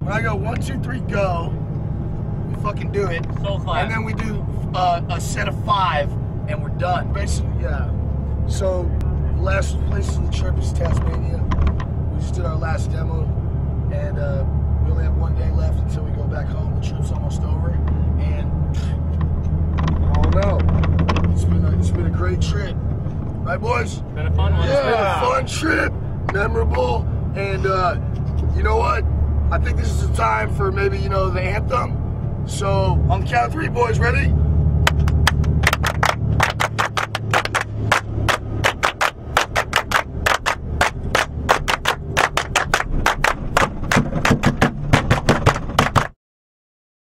When I go one, two, three, go, we fucking do it. Clap. And then we do uh, a set of five, and we're done. Basically, yeah. So, last place of the trip is Tasmania. We just did our last demo, and uh, we only have one day left until we go back home. The trip's almost over, and I don't know. It's been a, it's been a great trip, right, boys? Been a fun one. It's fun trip, memorable, and uh, you know what? I think this is the time for maybe you know the anthem. So on count three, boys, ready?